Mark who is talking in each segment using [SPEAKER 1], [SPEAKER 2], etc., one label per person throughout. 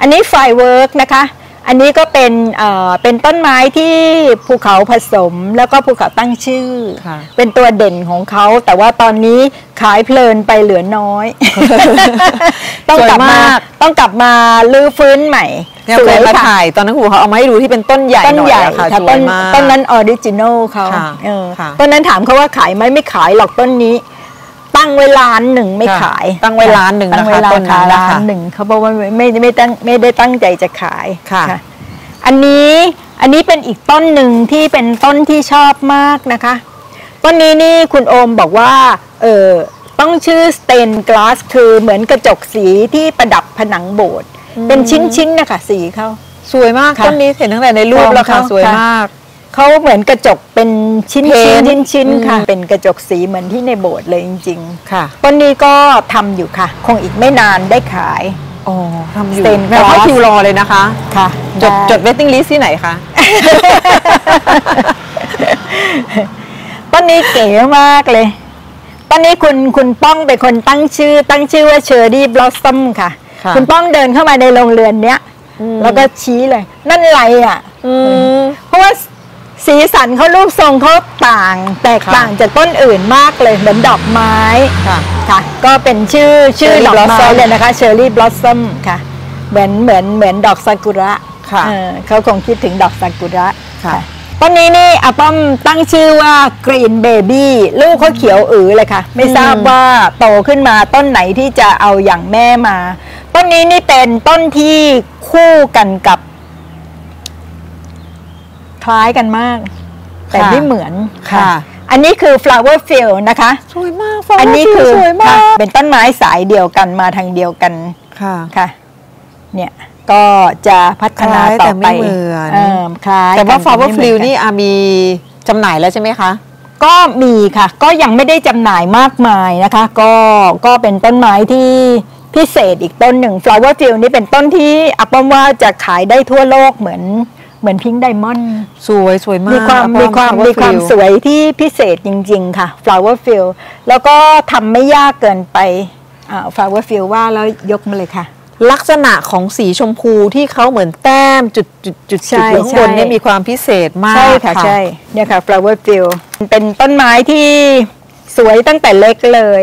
[SPEAKER 1] อันนี้ firework นะคะ อันนี้ก็เป็นเอ่อเป็นต้นไม้ที่ภูเขาผสมแล้วก็ภูเขาตั้งชื่อ
[SPEAKER 2] ค่ะ
[SPEAKER 1] เป็นตัวเด่นของเขา แต่ว่าตอนนี้ขายเพลินไปเหลือน้อย ต้องกลับ
[SPEAKER 2] สวย
[SPEAKER 1] มามา
[SPEAKER 2] ก
[SPEAKER 1] ต้องกลับมาลื้อฟื้นใหม่
[SPEAKER 2] เนี่ยเคยมา
[SPEAKER 1] ค่ะ
[SPEAKER 2] ถ่ายตอนนั้นครูเขาเอามาให้ดูที่เป็นต้นใหญ่
[SPEAKER 1] ต้น
[SPEAKER 2] หน่อย
[SPEAKER 1] ใหญ่
[SPEAKER 2] อะค่ะ
[SPEAKER 1] ค่ะต้น
[SPEAKER 2] สวยมาก
[SPEAKER 1] ต้นนั้น original เขา
[SPEAKER 2] ค่ะ
[SPEAKER 1] เออ
[SPEAKER 2] ค่ะ
[SPEAKER 1] ต้นนั้นถามเขาว่าขายไหมไม่ขายหรอกต้นนี้ ตั้งไว้ล้านหนึ่งไม่
[SPEAKER 2] ค่ะ
[SPEAKER 1] ขาย
[SPEAKER 2] ตั้งไว้ล้านหนึ่ง
[SPEAKER 1] ตั้งไว้
[SPEAKER 2] นะคะ
[SPEAKER 1] ราคา
[SPEAKER 2] ต้นนั้
[SPEAKER 1] น
[SPEAKER 2] นะคะ
[SPEAKER 1] ล้านหนึ่งเขาบอกว่าไม่ไม่ไม่ตั้งไม่ได้ตั้งใจจะขาย
[SPEAKER 2] ค่ะ
[SPEAKER 1] อันนี้อันนี้เป็นอีกต้นหนึ่งที่เป็นต้นที่ชอบมากนะคะ ต้นนี้นี่คุณโอมบอกว่าเออต้องชื่อสเตนกลาสคือเหมือนกระจกสีที่ประดับผนังโบสถ์เป็นชิ้นๆนะคะสีเขา
[SPEAKER 2] สวยมาก
[SPEAKER 1] ค่ะ
[SPEAKER 2] ต้นนี้เห็นตั้งแต่ในรูปแล้วค่ะ
[SPEAKER 1] ฟอร์มเขา
[SPEAKER 2] สวย
[SPEAKER 1] ค่ะ
[SPEAKER 2] มาก
[SPEAKER 1] เขาเหมือนกระจกเป็นชิ้น
[SPEAKER 2] เพ้
[SPEAKER 1] ชิ้น
[SPEAKER 2] นท์
[SPEAKER 1] ชิ้นชิ้นๆค่ะ
[SPEAKER 2] อืม
[SPEAKER 1] เป็นกระจกสีเหมือนที่ในโบสถ์เลยจริง
[SPEAKER 2] ค่ะ
[SPEAKER 1] ๆต้นนี้ก็ทำอยู่ค่ะ คงอีกไม่นานได้ขาย
[SPEAKER 2] อ๋อทำอยู่
[SPEAKER 1] Stained
[SPEAKER 2] แม่เข้า
[SPEAKER 1] glass
[SPEAKER 2] คิวรอเลยนะคะ
[SPEAKER 1] ค่ะ
[SPEAKER 2] จด
[SPEAKER 1] ได้
[SPEAKER 2] จด waiting list ที่ไหนคะ
[SPEAKER 1] ต้นนี้เก๋มากเลย ต้นนี้คุณคุณป้องเป็นคนตั้งชื่อ ตั้งชื่อว่า Cherry Blossom ค่ะ
[SPEAKER 2] ค่ะ
[SPEAKER 1] คุณป้องเดินเข้ามาในโรงเรือนเนี้ย
[SPEAKER 2] อืม
[SPEAKER 1] แล้วก็ชี้เลย นั่นอะไรอะ
[SPEAKER 2] อืม
[SPEAKER 1] เพราะว่า สีสันเขารูปทรงเขาต่าง แตกต่าง
[SPEAKER 2] ค่ะ
[SPEAKER 1] จากต้นอื่นมากเลยเหมือนดอกไม้
[SPEAKER 2] ค่ะ
[SPEAKER 1] ค่ะก็เป็นชื่อชื่อ
[SPEAKER 2] Cherry
[SPEAKER 1] ดอกไม้
[SPEAKER 2] blossom
[SPEAKER 1] เลยนะคะ Cherry Blossom ค่ะ เหมือนเหมือนเหมือนดอกซากุระ
[SPEAKER 2] ค่ะ
[SPEAKER 1] เออเขาคงคิดถึงดอกซากุระ
[SPEAKER 2] ค่ะ
[SPEAKER 1] ต้นนี้นี่อาป้อมตั้งชื่อว่า Green Baby ลูกเขาเขียวอือเลยค่ะ ไม่ทราบว่าโตขึ้นมาต้นไหนที่จะเอาอย่างแม่มา ต้นนี้นี่เป็นต้นที่คู่กันกับ คล้ายกันมาก แต่
[SPEAKER 2] ค่ะ
[SPEAKER 1] ไม่เหมือน
[SPEAKER 2] ค่ะ
[SPEAKER 1] อันนี้คือ flower field นะคะ
[SPEAKER 2] สวยมาก
[SPEAKER 1] อันนี้คือ
[SPEAKER 2] สวยมา
[SPEAKER 1] ค่ะ
[SPEAKER 2] ก
[SPEAKER 1] เป็นต้นไม้สายเดียวกันมาทางเดียวกัน
[SPEAKER 2] ค่ะ
[SPEAKER 1] ค่ะ เนี่ยก็จะพัฒนา
[SPEAKER 2] คล้าย
[SPEAKER 1] ต่
[SPEAKER 2] แต่
[SPEAKER 1] อ
[SPEAKER 2] ไม่
[SPEAKER 1] ไป
[SPEAKER 2] เหมือน
[SPEAKER 1] เออคล้าย
[SPEAKER 2] แต่ว่า
[SPEAKER 1] กัน
[SPEAKER 2] flower
[SPEAKER 1] ไม่เหมือ
[SPEAKER 2] flew
[SPEAKER 1] กั
[SPEAKER 2] นี่อามีจำหน่ายแล้วใช่ไหมคะ
[SPEAKER 1] ก็มีค่ะ ก็ยังไม่ได้จำหน่ายมากมายนะคะ ก็ก็เป็นต้นไม้ที่พิเศษอีกต้นหนึ่ง flower field นี่เป็นต้นที่อัปป้อมว่าจะขายได้ทั่วโลกเหมือน เหมือนพิงค์ไดมอนด์
[SPEAKER 2] สวยสวยมาก
[SPEAKER 1] มีความ
[SPEAKER 2] อะ
[SPEAKER 1] มีความ
[SPEAKER 2] flower
[SPEAKER 1] มีความ
[SPEAKER 2] flew
[SPEAKER 1] สวยที่พิเศษจริง ๆ ค่ะ flower field แล้วก็ทำไม่ยากเกินไปอ่า flower field ว่าแล้วยกมาเลยค่ะ
[SPEAKER 2] ลักษณะของสีชมพูที่เขาเหมือนแต้มจุดจุดจุด
[SPEAKER 1] ใช่
[SPEAKER 2] จุดอยู่ข้างบน
[SPEAKER 1] ใช่
[SPEAKER 2] เนี่ยมีความพิเศษมาก
[SPEAKER 1] ใช่ค่ะใช่เนี่ยค่ะ flower field เป็นต้นไม้ที่สวยตั้งแต่เล็กเลย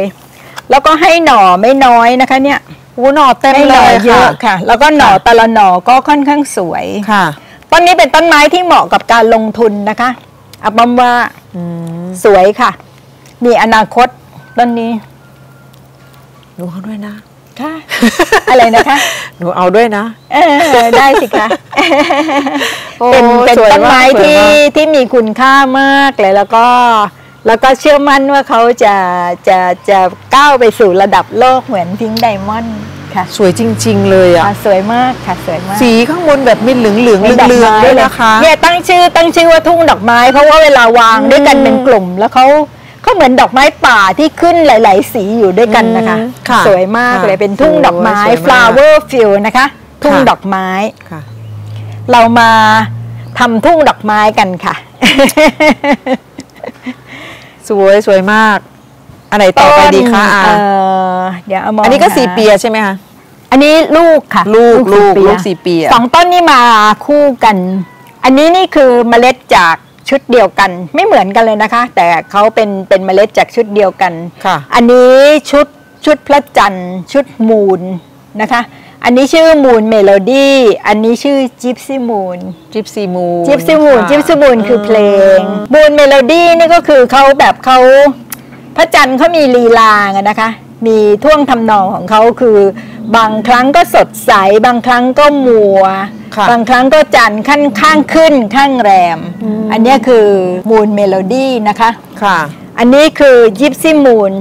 [SPEAKER 1] แล้วก็ให้หน่อไม่น้อยนะคะเนี่ย
[SPEAKER 2] โอ้หน่อเต็ม
[SPEAKER 1] ให้ห
[SPEAKER 2] เล
[SPEAKER 1] น่อยเย
[SPEAKER 2] ค่ะ
[SPEAKER 1] อะค่ะ แล้วก็หน่อ
[SPEAKER 2] ค่ะ
[SPEAKER 1] แต่ละหน่อก็ค่อนข้างสวย
[SPEAKER 2] ค่ะ
[SPEAKER 1] ต้นนี้เป็นต้นไม้ที่เหมาะกับการลงทุนนะคะอัปมว่า
[SPEAKER 2] อืม
[SPEAKER 1] สวยค่ะ มีอนาคตต้นนี้
[SPEAKER 2] หนูเอาด้วยนะ
[SPEAKER 1] ค่ะ อะไรนะคะ
[SPEAKER 2] หนูเอาด้วยนะ
[SPEAKER 1] เออ ได้สิคะ
[SPEAKER 2] โอ้
[SPEAKER 1] เป็นเป็น
[SPEAKER 2] สวย
[SPEAKER 1] ต้นไม้า
[SPEAKER 2] กสวย
[SPEAKER 1] ที่
[SPEAKER 2] มาก
[SPEAKER 1] ที่มีคุณค่ามากเลยแล้วก็ แล้วก็เชื่อมั่นว่าเขาจะจะจะก้าวไปสู่ระดับโลกเหมือนพิงค์ไดมอนด์ ค่ะ
[SPEAKER 2] สวยจริง ๆ เลยอะ
[SPEAKER 1] ค่ะสวยมากค่ะสวยมาก
[SPEAKER 2] สีข้างบนแบบมีเหลืองเหลือง
[SPEAKER 1] เป็นดอก
[SPEAKER 2] เลือง
[SPEAKER 1] ไม้
[SPEAKER 2] ๆด้วย
[SPEAKER 1] เลย
[SPEAKER 2] นะคะ
[SPEAKER 1] เนี่ยตั้งชื่อตั้งชื่อว่าทุ่งดอกไม้ เพราะว่าเวลาวางด้วยกัน
[SPEAKER 2] อืม
[SPEAKER 1] เป็นกลุ่มแล้วเขาเขาเหมือนดอกไม้ป่าที่ขึ้นหลาย ๆ สีอยู่ด้วยกันนะคะ
[SPEAKER 2] อืมค่ะ
[SPEAKER 1] สวยมาก
[SPEAKER 2] ค่ะ
[SPEAKER 1] เลยเป็นทุ่งดอกไม้
[SPEAKER 2] สวยมาก
[SPEAKER 1] flower field นะคะ ทุ่ง
[SPEAKER 2] ค่ะ
[SPEAKER 1] ดอกไม้
[SPEAKER 2] ค่ะ
[SPEAKER 1] เรามาทำทุ่งดอกไม้กันค่ะ
[SPEAKER 2] สวยสวยมาก อันไหนต่อไปดีคะอา
[SPEAKER 1] เอ่อเดี๋ยวเอามอง
[SPEAKER 2] อันนี้ก็
[SPEAKER 1] หา
[SPEAKER 2] Sepia ใช่ไหมคะ
[SPEAKER 1] อันนี้ลูกค่ะ
[SPEAKER 2] ลูกลูก
[SPEAKER 1] Sepia
[SPEAKER 2] ลูก Sepia
[SPEAKER 1] สองต้นนี้มาคู่กัน อันนี้นี่คือเมล็ดจากชุดเดียวกัน ไม่เหมือนกันเลยนะคะ แต่เขาเป็นเป็นเมล็ดจากชุดเดียวกัน
[SPEAKER 2] ค่ะ
[SPEAKER 1] อันนี้ชุดชุดพระจันทร์ชุด Moon นะคะ อันนี้ชื่อ Moon Melody อันนี้ชื่อ Gypsy Moon Gypsy Moon Gypsy Moon Gypsy Moon คือเพลง Moon Melody นี่ก็คือเขาแบบเขาพระจันทร์เขามีลีลาไงนะคะ มีท่วงทำนองของเขาคือ บางครั้งก็สดใส บางครั้งก็มัว
[SPEAKER 2] ค่ะ
[SPEAKER 1] บางครั้งก็จันทร์ข้างข้างขึ้นข้างแรม อันเนี้ยคือ Moon Melody นะคะ
[SPEAKER 2] ค่ะ
[SPEAKER 1] อันนี้คือ Gypsy Moon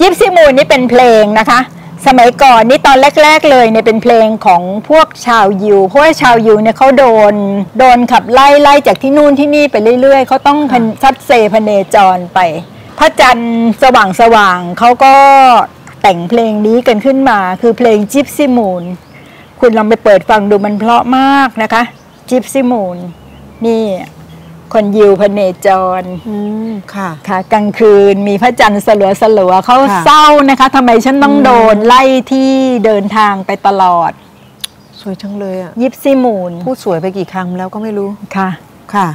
[SPEAKER 1] Gypsy Moon นี่เป็นเพลงนะคะ สมัยก่อนนี่ตอนแรก ๆ เลยเนี่ยเป็นเพลงของพวกชาวยิวเพราะว่าชาวยิวเนี่ยเขาโดนโดนขับไล่ไล่จากที่นู่นที่นี่ไปเรื่อย ๆเขาต้องพลัดซัดเซพเนจรไป พระจันทร์สว่างสว่างๆเขาก็ แต่งเพลงนี้กันขึ้นมา คือเพลง Gypsy Moon คุณลองไปเปิดฟังดูมันเพราะมากนะคะ Gypsy Moon นี่คนยิวพเนจร
[SPEAKER 2] อืมค่ะ
[SPEAKER 1] ค่ะ กลางคืนมีพระจันทร์สลัวสลัวๆเขา
[SPEAKER 2] ค่ะ
[SPEAKER 1] เศร้านะคะทำไมฉันต้องโดนไล่ที่เดินทางไปตลอด
[SPEAKER 2] สสวยจังเลยอะ
[SPEAKER 1] ยิปซีมูน
[SPEAKER 2] พูดสวยไปกี่ครั้งแล้วก็ไม่รู้
[SPEAKER 1] ค่ะ
[SPEAKER 2] ค่ะ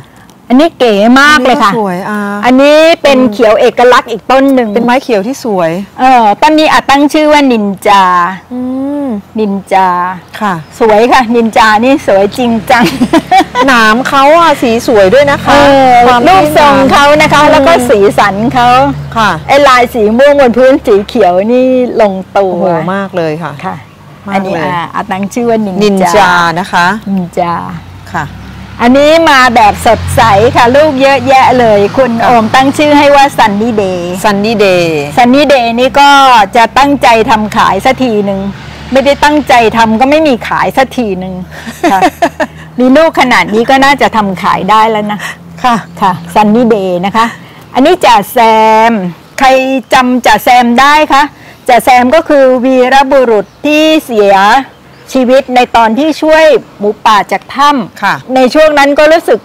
[SPEAKER 1] อันนี้เก๋มากเลยค่ะ
[SPEAKER 2] อันนี้ก็สวยอะ
[SPEAKER 1] อันนี้เป็นเขียวเอกลักษณ์อีกต้นหนึ่ง
[SPEAKER 2] เป็นไม้เขียวที่สวย
[SPEAKER 1] เออต้นนี้อาจตั้งชื่อว่านินจา
[SPEAKER 2] อืม
[SPEAKER 1] นินจา
[SPEAKER 2] ค่ะ
[SPEAKER 1] สวยค่ะ นินจานี่สวยจริงจัง
[SPEAKER 2] หนามเขาอะสีสวยด้วยนะคะ
[SPEAKER 1] เออ
[SPEAKER 2] ความ
[SPEAKER 1] รูปทรงเขานะคะ
[SPEAKER 2] อืม
[SPEAKER 1] แล้วก็สีสันเขา
[SPEAKER 2] ค่ะ
[SPEAKER 1] ไอ้ลายสีม่วงบนพื้นสีเขียวนี่ลงตั
[SPEAKER 2] โอ้
[SPEAKER 1] ว
[SPEAKER 2] โหมากเลยค่ะ
[SPEAKER 1] ค่ะ
[SPEAKER 2] มาก
[SPEAKER 1] อันนี้
[SPEAKER 2] เลย
[SPEAKER 1] อาอาตั้งชื่อว่านิน
[SPEAKER 2] นิน
[SPEAKER 1] จา
[SPEAKER 2] จานะคะ
[SPEAKER 1] นินจา
[SPEAKER 2] ค่ะ
[SPEAKER 1] อันนี้มาแบบสดใสค่ะ ลูกเยอะแยะเลย คุณ
[SPEAKER 2] ค่ะ
[SPEAKER 1] โอมตั้งชื่อให้ว่า Sunny Day Sunny Day Sunny
[SPEAKER 2] Day นี่
[SPEAKER 1] ก็จะตั้งใจทำขายสักทีหนึ่งไม่ได้ตั้งใจทำก็ไม่มีขายสักทีหนึ่งค่ะมีลูกขนาดนี้ก็น่าจะทำขายได้แล้วนะ
[SPEAKER 2] ค่ะ
[SPEAKER 1] ค่ะซันนี่เดย์นะคะ อันนี้จ่าแซม ใครจำจ่าแซมได้คะจ่าแซมก็คือวีรบุรุษที่เสีย ชีวิตในตอนที่ช่วยหมูป่าจากถ้ำ
[SPEAKER 2] ค่ะ
[SPEAKER 1] ในช่วงนั้นก็รู้สึก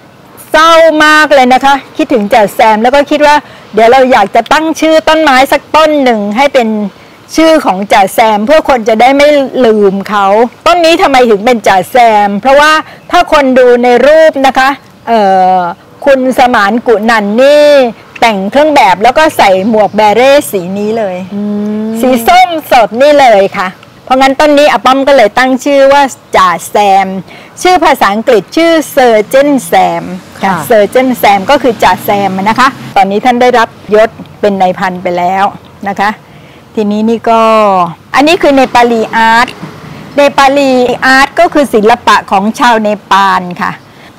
[SPEAKER 1] เศร้ามากเลยนะคะ คิดถึงจ่าแซมแล้วก็คิดว่า เดี๋ยวเราอยากจะตั้งชื่อต้นไม้สักต้นหนึ่งให้เป็นชื่อของจ่าแซม เพื่อคนจะได้ไม่ลืมเขาต้นนี้ทำไมถึงเป็นจ่าแซม เพราะว่าถ้าคนดูในรูปนะคะเอ่อคุณสมานกุนันนี่แต่งเครื่องแบบแล้วก็ใส่หมวกแบเร่สีนี้เลย สีส้มสดนี่เลยค่ะเพ ราะงั้นต้นนี้อาป้อมก็เลยตั้งชื่อว่าจ่าแซม ชื่อภาษาอังกฤษชื่อเซอร์เจนแซมค่ะ
[SPEAKER 2] ค่ะ
[SPEAKER 1] เซอร์เจนแซมก็คือจ่าแซมนะคะ ตอนนี้ท่านได้รับยศเป็นนายพันไปแล้วนะคะ ทีนี้นี่ก็อันนี้คือ Nepali Art Nepali Art ก็คือศิลปะของชาวเนปาลค่ะ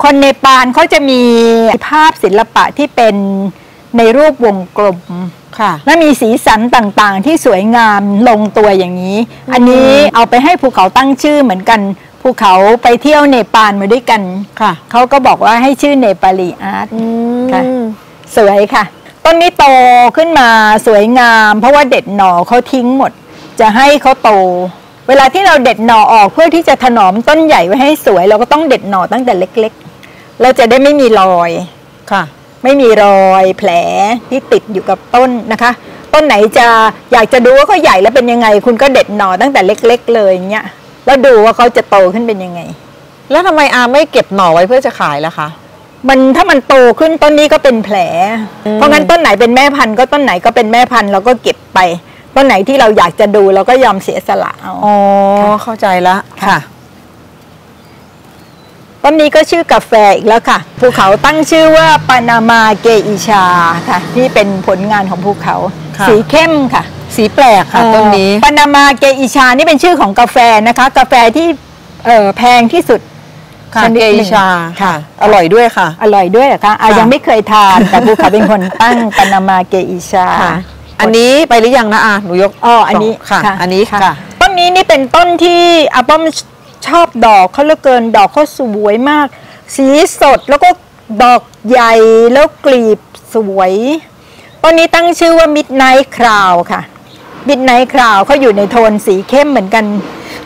[SPEAKER 1] คนเนปาลเขาจะมีภาพศิลปะที่เป็นในรูปวงกลม
[SPEAKER 2] ค่ะ
[SPEAKER 1] และมีสีสันต่างๆ ที่สวยงามลงตัวอย่างนี้ อันนี้เอาไปให้ภูเขาตั้งชื่อเหมือนกันภูเขาไปเที่ยวเนปาลมาด้วยกัน
[SPEAKER 2] ค่ะ
[SPEAKER 1] เขาก็บอกว่าให้ชื่อ Nepali Art ค่ะ
[SPEAKER 2] อืม
[SPEAKER 1] สวยค่ะ ต้นนี้โตขึ้นมาสวยงาม เพราะว่าเด็ดหน่อเขาทิ้งหมด จะให้เขาโต เวลาที่เราเด็ดหน่อออกเพื่อที่จะถนอมต้นใหญ่ไว้ให้สวย เราก็ต้องเด็ดหน่อตั้งแต่เล็ก ๆ เราจะได้ไม่มีรอย
[SPEAKER 2] ค่ะ
[SPEAKER 1] ไม่มีรอยแผลที่ติดอยู่กับต้นนะคะ ต้นไหนจะอยากจะดูว่าเขาใหญ่แล้วเป็นยังไง คุณก็เด็ดหน่อตั้งแต่เล็ก ๆ เลยอย่างเงี้ยแล้วดูว่าเขาจะโตขึ้นเป็นยังไง
[SPEAKER 2] แล้วทำไมอาไม่เก็บหน่อไว้เพื่อจะขายล่ะคะ
[SPEAKER 1] มันถ้ามันโตขึ้นต้นนี้ก็เป็นแผล เพราะงั้นต้นไหนเป็นแม่พันธุ์ก็ต้นไหนก็เป็นแม่พันธุ์เราก็เก็บไป ต้นไหนที่เราอยากจะดูเราก็ยอมเสียสละเอา
[SPEAKER 2] อ๋อเข้าใจละค่ะ
[SPEAKER 1] ต้นนี้ก็ชื่อกาแฟอีกแล้วค่ะ ภูเขาตั้งชื่อว่าปานามาเกอิชาค่ะนี่เป็นผลงานของภูเขา
[SPEAKER 2] ค่ะ
[SPEAKER 1] สีเข้มค่ะ
[SPEAKER 2] สีแปลกค่ะต้นนี้
[SPEAKER 1] ปานามาเกอิชานี่เป็นชื่อของกาแฟนะคะ กาแฟที่เอ่อแพงที่สุด
[SPEAKER 2] ค่ะ
[SPEAKER 1] ชนิด
[SPEAKER 2] เก
[SPEAKER 1] ห
[SPEAKER 2] อิ
[SPEAKER 1] นึ่ง
[SPEAKER 2] ชาค่ะ อร่อยด้วยค่ะ
[SPEAKER 1] อร่อยด้วยเหรอคะอะ
[SPEAKER 2] ค่ะ
[SPEAKER 1] ยังไม่เคยทานแต่ภูเขาเป็นคนตั้งปานามาเกอิชา
[SPEAKER 2] ค่ะ อันนี้ไปหรือยังนะอาหนูยก
[SPEAKER 1] อ๋อ อันนี้
[SPEAKER 2] ค่ะ อันนี้ค่ะ
[SPEAKER 1] ต้นนี้นี่เป็นต้นที่อาป้อม ชอบดอกเขาเหลือเกินดอกเขาสวยมาก สีสดแล้วก็ดอกใหญ่แล้วกลีบสวยต้นนี้ตั้งชื่อว่า Midnight Crown ค่ะ Midnight Crown เขาอยู่ในโทนสีเข้มเหมือนกัน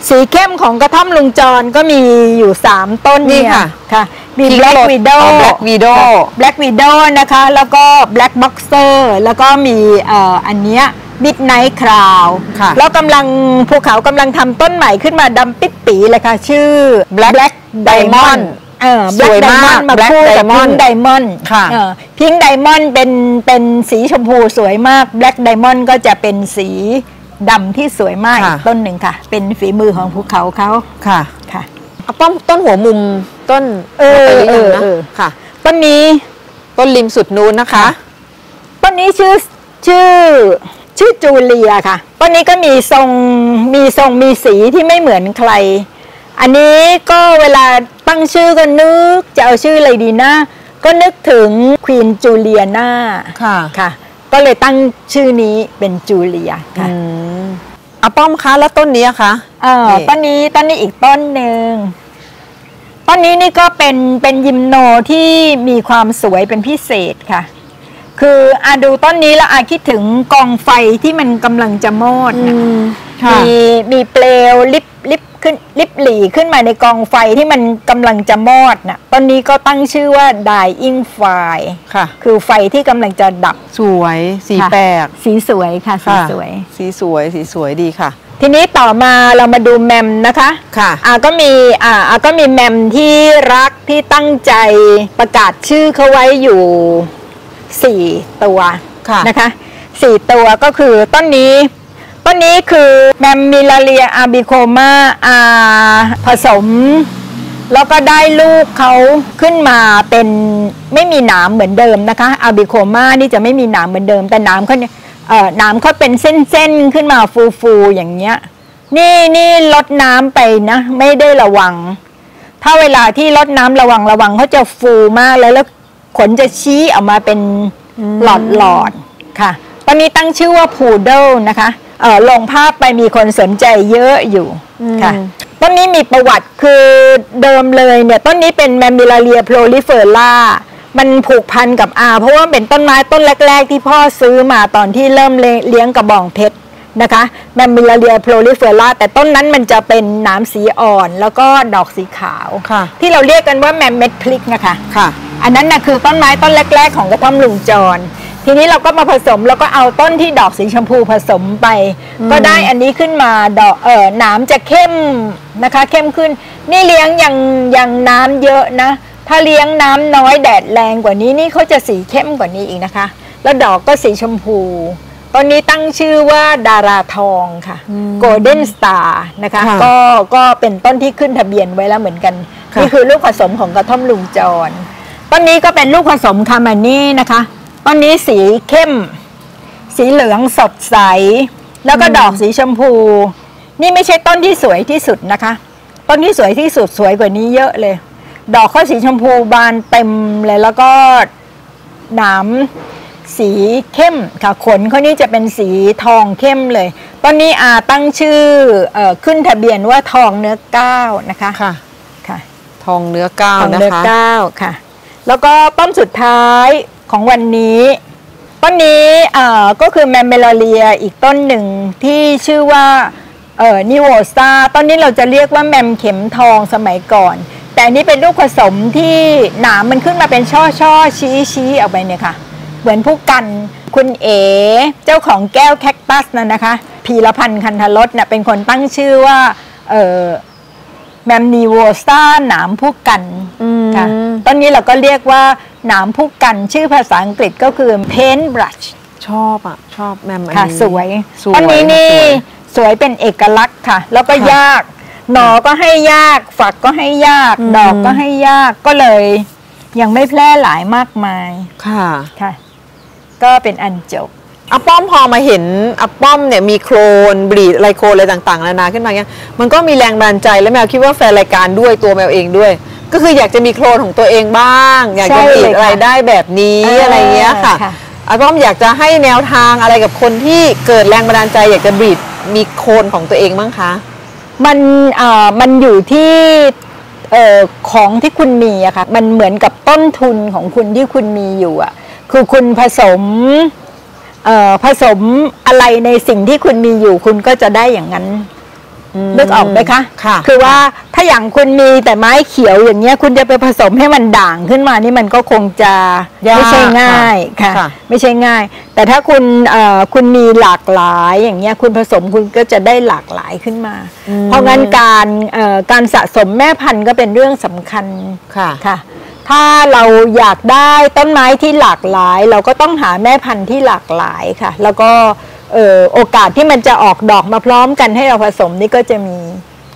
[SPEAKER 1] สีเข้มของกระท่อมลุงจรก็มีอยู่ 3 ต้น
[SPEAKER 2] นี่
[SPEAKER 1] เนี่ย
[SPEAKER 2] ค่ะ
[SPEAKER 1] ค่ะมี
[SPEAKER 2] Pink
[SPEAKER 1] Black
[SPEAKER 2] Rose
[SPEAKER 1] Widow
[SPEAKER 2] อ๋อ Black Widow
[SPEAKER 1] ค่ะ Black Widow นะคะ แล้วก็ Black Boxer แล้วก็มีเอ่ออันเนี้ย Midnight Crown
[SPEAKER 2] ค่ะ
[SPEAKER 1] แล้วกำลังภูเขากำลังทำต้นใหม่ขึ้นมาดำปิดปีเลยค่ะ ชื่อ
[SPEAKER 2] Black Diamond
[SPEAKER 1] เออ
[SPEAKER 2] สวย
[SPEAKER 1] Black
[SPEAKER 2] มาก
[SPEAKER 1] Diamond มา
[SPEAKER 2] Black
[SPEAKER 1] คู่กับ
[SPEAKER 2] Diamond
[SPEAKER 1] Pink Diamond
[SPEAKER 2] ค่ะ
[SPEAKER 1] พิงค์ไดมอนด์เป็นเป็นสีชมพูสวยมาก Black Diamond ก็จะเป็นสีดำที่สวยมาก
[SPEAKER 2] ค่ะ
[SPEAKER 1] อีกต้นหนึ่งค่ะ เป็นฝีมือของภูเขาเขา
[SPEAKER 2] ค่ะ
[SPEAKER 1] ค่ะ
[SPEAKER 2] อาป้อมต้นหัวมุมต้น
[SPEAKER 1] เออ
[SPEAKER 2] ไปหรือยังนะ
[SPEAKER 1] เออเออ
[SPEAKER 2] ค่ะ
[SPEAKER 1] ต้นนี้
[SPEAKER 2] ต้นริมสุดนู้นนะคะ
[SPEAKER 1] ต้นนี้ชื่อชื่อ ชื่อจูเลียค่ะต้นนี้ก็มีทรงมีทรงมีสีที่ไม่เหมือนใคร อันนี้ก็เวลาตั้งชื่อก็นึกจะเอาชื่ออะไรดีนะก็นึกถึงควีนจูเลียนา
[SPEAKER 2] ค่ะ
[SPEAKER 1] ค่ะ ก็เลยตั้งชื่อนี้เป็นจูเลียค่ะ
[SPEAKER 2] อืมอาป้อมคะแล้วต้นนี้อะคะ
[SPEAKER 1] เอ่อ
[SPEAKER 2] นี่
[SPEAKER 1] ต้นนี้ต้นนี้อีกต้นหนึ่งต้นนี้นี่ก็เป็นเป็นยิมโนที่มีความสวยเป็นพิเศษค่ะ คืออาดูต้นนี้แล้วอาคิดถึงกองไฟที่มันกำลังจะมอดนะ
[SPEAKER 2] ค่ะ
[SPEAKER 1] มีมีเปลวลิบลิบขึ้นขึ้นลิบหลีขึ้นมาในกองไฟที่มันกำลังจะมอดน่ะต้นนี้ก็ตั้งชื่อว่า dying fire
[SPEAKER 2] ค่ะ
[SPEAKER 1] คือไฟที่กำลังจะดับ
[SPEAKER 2] สวยสี
[SPEAKER 1] ค่ะ
[SPEAKER 2] แปลก
[SPEAKER 1] สีสวยค่ะ สี
[SPEAKER 2] ค่ะ
[SPEAKER 1] สวย
[SPEAKER 2] สีสวยสีสวยดีค่ะ
[SPEAKER 1] ทีนี้ต่อมาเรามาดูแมมนะคะ
[SPEAKER 2] ค่ะ
[SPEAKER 1] อ่าก็มีอ่าอ่าก็มีแมมที่รักที่ตั้งใจประกาศชื่อเขาไว้อยู่ สี่ตัว
[SPEAKER 2] ค่ะ
[SPEAKER 1] นะคะสี่ตัวก็คือต้นนี้ ต้นนี้คือ Mammillaria albicoma อาผสม แล้วก็ได้ลูกเขาขึ้นมาเป็นไม่มีหนามเหมือนเดิมนะคะ albicoma นี่จะไม่มีหนามเหมือนเดิม แต่หนามเขาเนี่ยเอ่อหนามเขาเป็นเส้นๆขึ้นมาฟูๆอย่างเงี้ยนี่นี่รดน้ำไปนะ ไม่ได้ระวัง ถ้าเวลาที่รดน้ำระวังระวังเขาจะฟูมากเลยแล้ว ขนจะชี้ออกมาเป็นหลอดหลอดๆค่ะตอนนี้ตั้งชื่อว่า Poodle นะคะเออลงภาพไปมีคนสนใจเยอะอยู่ค่ะ
[SPEAKER 2] อืม
[SPEAKER 1] ต้นนี้มีประวัติคือเดิมเลยเนี่ยต้นนี้เป็น Mammillaria prolifera มันผูกพันกับอาเพราะว่าเป็นต้นไม้ต้นแรก ๆ ที่พ่อซื้อมาตอนที่เริ่มเลี้ยงกระบองเพชรนะคะ Mammillaria prolifera แต่ต้นนั้นมันจะเป็นหนามสีอ่อน แล้วก็ดอกสีขาว
[SPEAKER 2] ค่ะ
[SPEAKER 1] ที่เราเรียกกันว่าแมมเม็ดพลิกนะคะ
[SPEAKER 2] ค่ะ
[SPEAKER 1] อันนั้นนะคือต้นไม้ต้นแรก ๆ ของกระท่อมลุงจร ทีนี้เราก็มาผสมแล้วก็เอาต้นที่ดอกสีชมพูผสมไป ก็ได้อันนี้ขึ้นมาดอกเออหนามจะเข้มนะคะ เข้มขึ้น นี่เลี้ยงยังยังน้ำเยอะนะ ถ้าเลี้ยงน้ำน้อยแดดแรงกว่านี้นี่เขาจะสีเข้มกว่านี้อีกนะคะ แล้วดอกก็สีชมพูต้นนี้ตั้งชื่อว่าดาราทองค่ะ Golden Star นะคะ
[SPEAKER 2] ค่ะ
[SPEAKER 1] ก็ก็เป็นต้นที่ขึ้นทะเบียนไว้แล้วเหมือนกัน
[SPEAKER 2] ค่ะ
[SPEAKER 1] นี่คือลูกผสมของกระท่อมลุงจร ต้นนี้ก็เป็นลูกผสมคามานี่นะคะต้นนี้สีเข้ม สีเหลืองสดใส แล้วก็ดอกสีชมพู นี่ไม่ใช่ต้นที่สวยที่สุดนะคะ ต้นที่สวยที่สุดสวยกว่านี้เยอะเลย ดอกเขาสีชมพูบานเต็มเลยแล้วก็หนามสีเข้มค่ะขนเขานี่จะเป็นสีทองเข้มเลยต้นนี้อาตั้งชื่อเออขึ้นทะเบียนว่าทองเนื้อก้าวนะคะ
[SPEAKER 2] ค่ะ
[SPEAKER 1] ค่ะ
[SPEAKER 2] ทองเนื้อก้าว
[SPEAKER 1] ของ
[SPEAKER 2] นะ
[SPEAKER 1] เดือน
[SPEAKER 2] คะ
[SPEAKER 1] เก้าค่ะ แล้วก็ต้นสุดท้ายของวันนี้ต้นนี้เอ่อก็คือแมมเบลเลียอีกต้นหนึ่งที่ชื่อว่าเอ่อนิโวซาต้นนี้เราจะเรียกว่าแมมเข็มทองสมัยก่อน แต่นี้เป็นลูกผสมที่หนามมันขึ้นมาเป็นช่อช่อชี้ชี้ออกไปเนี่ยค่ะ เหมือนผู้กันคุณเอ๋เจ้าของแก้วแคคตัสนั่นนะคะ พีรพันธ์คันธรสเน่ะเป็นคนตั้งชื่อว่าเอ่อแมมนีโวซาหนามผู้กัน
[SPEAKER 2] อื
[SPEAKER 1] ค่ะต้นนี้เราก็เรียกว่าหนามผู้กันชื่อภาษาอังกฤษก็คือ paintbrush
[SPEAKER 2] ชอบอะ ชอบแมมอัน
[SPEAKER 1] ค่ะ
[SPEAKER 2] นี้
[SPEAKER 1] สวย
[SPEAKER 2] สวย
[SPEAKER 1] ต้นนี้นี่
[SPEAKER 2] สวย
[SPEAKER 1] สวยเป็นเอกลักษณ์ค่ะ แล้วก็
[SPEAKER 2] ค่ะ
[SPEAKER 1] ยาก หนอก็ให้ยาก ฝักก็ให้ยาก
[SPEAKER 2] อืม
[SPEAKER 1] ดอกก็ให้ยากก็เลย ยังไม่แพร่หลายมากมาย
[SPEAKER 2] ค่ะ
[SPEAKER 1] ค่ะ ก็เป็นอันจบ
[SPEAKER 2] อาป้อมพอมาเห็นอาป้อมเนี่ยมีโครนบรีดอะไรโครนอะไรต่างๆนานาขึ้นมาเงี้ยมันก็มีแรงบันดาลใจแล้วแมวคิดว่าแฟนรายการด้วยตัวแมวเองด้วย ก็คืออยากจะมีโครนของตัวเองบ้าง อยากจะ
[SPEAKER 1] ใช่
[SPEAKER 2] บรี
[SPEAKER 1] เล
[SPEAKER 2] ด
[SPEAKER 1] ยค่ะ
[SPEAKER 2] อะไรได้แบบนี้
[SPEAKER 1] เอออ
[SPEAKER 2] อะไรเงี้ยค่ะ
[SPEAKER 1] ค่ะ
[SPEAKER 2] อาป้อมอยากจะให้แนวทางอะไรกับคนที่เกิดแรงบันดาลใจอยากจะบรีดมีโครนของตัวเองบ้างคะ
[SPEAKER 1] มันเอ่อมันอยู่ที่เอ่อของที่คุณมีอะค่ะ มันเหมือนกับต้นทุนของคุณที่คุณมีอยู่อะคือคุณผสมเอ่อผสมอะไรในสิ่งที่คุณมีอยู่ คุณก็จะได้อย่างนั้น นึกออกไหมคะ
[SPEAKER 2] ค่ะ
[SPEAKER 1] คือว่าถ้าอย่างคุณมีแต่ไม้เขียวอย่างเงี้ยคุณจะไปผสมให้มันด่างขึ้นมานี่มันก็คงจะ
[SPEAKER 2] ยาก
[SPEAKER 1] ไม่ใช่ง่ายค่ะ
[SPEAKER 2] ค่ะ
[SPEAKER 1] ไม่ใช่ง่าย แต่ถ้าคุณเอ่อคุณมีหลากหลายอย่างเงี้ยคุณผสมคุณก็จะได้หลากหลายขึ้นมา เพราะงั้นการเอ่อการสะสมแม่พันธุ์ก็เป็นเรื่องสำคัญ
[SPEAKER 2] ค่ะ
[SPEAKER 1] ค่ะถ้าเราอยากได้ต้นไม้ที่หลากหลาย เราก็ต้องหาแม่พันธุ์ที่หลากหลายค่ะ แล้วก็เอ่อ โอกาสที่มันจะออกดอกมาพร้อมกันให้เราผสมนี่ก็จะมี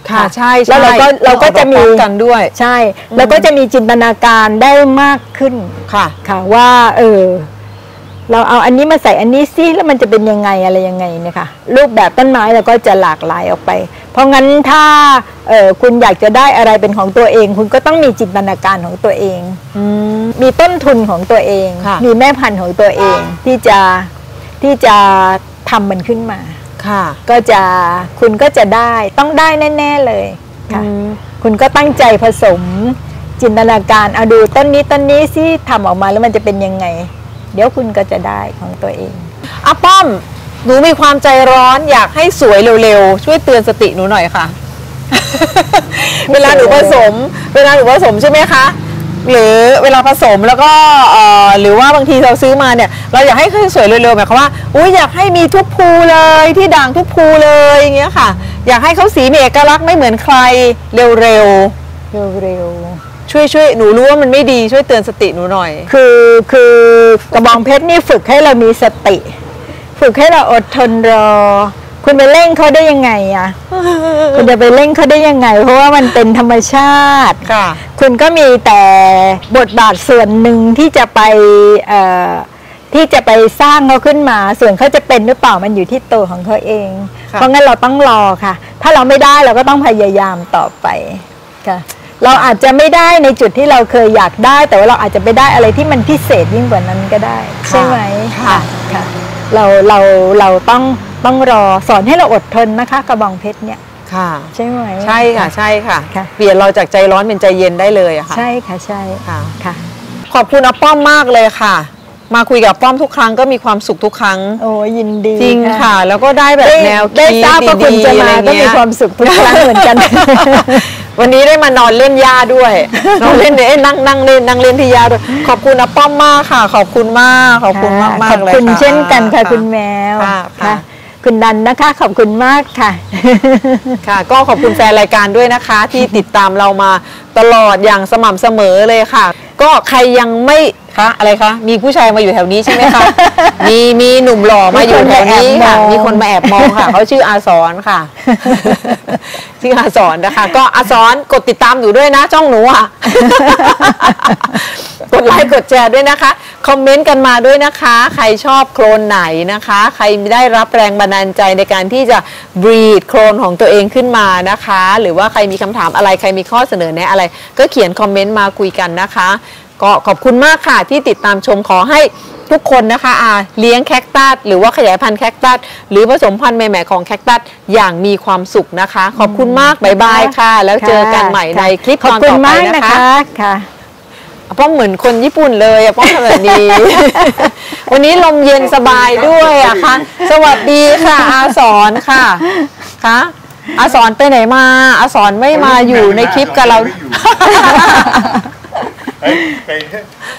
[SPEAKER 2] ค่ะใช่
[SPEAKER 1] แล้วเราก็
[SPEAKER 2] ใช่
[SPEAKER 1] เราก็จะมี
[SPEAKER 2] ต้องเอามาพร้อมกันด้วย
[SPEAKER 1] ใช่ แล้วก็จะมีจินตนาการได้มากขึ้น
[SPEAKER 2] ค่ะ
[SPEAKER 1] ค่ะว่า เออ เราเอาอันนี้มาใส่อันนี้ซิแล้วมันจะเป็นยังไงอะไรยังไงเนี่ยค่ะ รูปแบบต้นไม้เราก็จะหลากหลายออกไป เพราะงั้นถ้าเออคุณอยากจะได้อะไรเป็นของตัวเอง คุณก็ต้องมีจินตนาการของตัวเอง
[SPEAKER 2] อืม
[SPEAKER 1] มีต้นทุนของตัวเอง
[SPEAKER 2] ค่ะ
[SPEAKER 1] มีแม่พันธุ์ของตัวเองที่จะที่จะ ทำมันขึ้นมา
[SPEAKER 2] ค่ะ
[SPEAKER 1] ก็จะคุณก็จะได้ต้องได้แน่ ๆเลยค่ะ
[SPEAKER 2] อืม
[SPEAKER 1] คุณก็ตั้งใจผสมจินตนาการเอาดูต้นนี้ต้นนี้สิทำออกมาแล้วมันจะเป็นยังไง เดี๋ยวคุณก็จะได้ของตัวเอง
[SPEAKER 2] อาป้อมหนูมีความใจร้อนอยากให้สวยเร็วๆ ช่วยเตือนสติหนูหน่อยค่ะ เวลาหนูผสม เวลาหนูผสมใช่ไหมคะ หรือเวลาผสมแล้วก็เอ่อหรือว่าบางทีเราซื้อมาเนี่ยเราอยากให้สวยๆเร็วๆหมายความว่าอุ้ยอยากให้มีทุกภูเลยที่ด่างทุกภูเลยอย่างเงี้ยค่ะ อยากให้เขาสีมีเอกลักษณ์ไม่เหมือนใครเร็ว
[SPEAKER 1] เร็ว
[SPEAKER 2] ๆช่วยช่วยหนูรู้ว่ามันไม่ดีช่วยเตือนสติหนูหน่อย
[SPEAKER 1] ๆคือคือกระบองเพชรนี่ฝึกให้เรามีสติ ฝึกให้เราอดทนรอ คุณไปเร่งเขาได้ยังไงอะคุณจะไปเร่งเขาได้ยังไง เพราะว่ามันเป็นธรรมชาติ
[SPEAKER 2] ค่ะ
[SPEAKER 1] คุณก็มีแต่บทบาทส่วนหนึ่งที่จะไปเอ่อที่จะไปสร้างเขาขึ้นมา ส่วนเขาจะเป็นหรือเปล่ามันอยู่ที่ตัวของเขาเอง
[SPEAKER 2] ค่ะ
[SPEAKER 1] เพราะงั้นเราต้องรอค่ะ ถ้าเราไม่ได้เราก็ต้องพยายามต่อไปค่ะเราอาจจะไม่ได้ในจุดที่เราเคยอยากได้ แต่ว่าเราอาจจะไปได้อะไรที่มันพิเศษยิ่งกว่านั้นก็ได้ ใช่ไหม
[SPEAKER 2] ค่ะ
[SPEAKER 1] ค่ะ เราเราเราต้อง ต้องรอสอนให้เราอดทนนะคะ กระบองเพชรเนี่ย
[SPEAKER 2] ค่ะ
[SPEAKER 1] ใช่ไหม
[SPEAKER 2] ใช่ค่ะใช่ค่ะ
[SPEAKER 1] ค่ะ
[SPEAKER 2] เปลี่ยนเราจากใจร้อนเป็นใจเย็นได้เลยอะค่ะ
[SPEAKER 1] ใช่ค่ะใช่
[SPEAKER 2] ค่ะ
[SPEAKER 1] ค่ะ
[SPEAKER 2] ขอบคุณอาป้อมมากเลยค่ะ มาคุยกับป้อมทุกครั้งก็มีความสุขทุกครั้ง
[SPEAKER 1] โอ้ยินดี
[SPEAKER 2] จริงค่ะ แล้วก็ได้แบบ
[SPEAKER 1] ได้
[SPEAKER 2] แนว
[SPEAKER 1] ได้
[SPEAKER 2] คิด
[SPEAKER 1] ทราบว่าคุณ
[SPEAKER 2] ดีๆ
[SPEAKER 1] จะ
[SPEAKER 2] อะไร
[SPEAKER 1] มาก็
[SPEAKER 2] เงี้
[SPEAKER 1] มี
[SPEAKER 2] ย
[SPEAKER 1] ความสุขทุกครั้งเหมือนกัน
[SPEAKER 2] วันนี้ได้มานอนเล่นหญ้าด้วยนอนเล่นเนี่ยเอ้ยนั่งนั่งเล่นนั่งเล่นที่หญ้าด้วย ขอบคุณอาป้อมมากค่ะ ขอบคุณมากขอบคุณมากมาก
[SPEAKER 1] ขอบ
[SPEAKER 2] เลย
[SPEAKER 1] คุณ
[SPEAKER 2] ค่ะ
[SPEAKER 1] เช่นกันค่ะะคุณแมว
[SPEAKER 2] ค่ะค่ะ
[SPEAKER 1] คุณดันนะคะ ขอบคุณมากค่ะ
[SPEAKER 2] ค่ะ ก็ขอบคุณแฟนรายการด้วยนะคะ ที่ติดตามเรามาตลอดอย่างสม่ำเสมอเลยค่ะ ก็ใครยังไม่ คะอะไรคะมีผู้ชายมาอยู่แถวนี้ใช่ไหมคะมีมีหนุ่มหล่อมาอยู่แถวนี้ค่ะ
[SPEAKER 1] มี
[SPEAKER 2] มี
[SPEAKER 1] ค
[SPEAKER 2] คนน
[SPEAKER 1] มา
[SPEAKER 2] มา
[SPEAKER 1] แอ
[SPEAKER 2] แอ
[SPEAKER 1] บบม
[SPEAKER 2] ม
[SPEAKER 1] อ
[SPEAKER 2] องงค่ะเขาชื่ออาสอนค่ะชื่ออาสอนนะคะ ก็อาสอนกดติดตามหนูด้วยนะช่องหนูอะกดไลค์กดแชร์ด้วยนะคะคอมเมนต์กันมาด้วยนะคะ ใครชอบโคลนไหนนะคะ ใครได้รับแรงบันดาลใจในการที่จะbreed โคลนของตัวเองขึ้นมานะคะ หรือว่าใครมีคำถามอะไรใครมีข้อเสนอแนะอะไร ก็เขียนคอมเมนต์มาคุยกันนะคะ ก็ขอบคุณมากค่ะที่ติดตามชมขอให้ทุกคนนะคะอาเลี้ยงแคคตัสหรือว่าขยายพันธุ์แคคตัสหรือผสมพันธุ์ใหม่ๆของแคคตัสอย่างมีความสุขนะคะ ขอบคุณมาก bye bye ค่ะ แล้วเจอกันใหม่ในคลิป
[SPEAKER 1] ข
[SPEAKER 2] ต
[SPEAKER 1] อบ
[SPEAKER 2] อน
[SPEAKER 1] คุณ
[SPEAKER 2] ต่อไป
[SPEAKER 1] มาก
[SPEAKER 2] นะ
[SPEAKER 1] นะคะคะค่ะ
[SPEAKER 2] อะป้อมเหมือนคนญี่ปุ่นเลยอะป้อมทำแบบนี้ วันนี้ลมเย็นสบายด้วยอะค่ะ สวัสดีค่ะ อาสอนค่ะคะอาสอนไปไหนมา อาสอนไม่มาอยู่ในคลิปกับเรา
[SPEAKER 3] เฮ้ยไป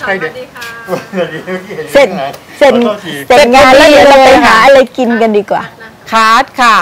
[SPEAKER 3] ให้เด็กสวัสดีมื่อกี้ห็น
[SPEAKER 1] เสร็จ
[SPEAKER 3] ยังไง
[SPEAKER 1] เสร็จ
[SPEAKER 3] ขอโทษที
[SPEAKER 1] เสร็จงานแล้วเดี๋ยวเราไปหาอะไรกินกันดีกว่า
[SPEAKER 2] คาร์ดค่ะ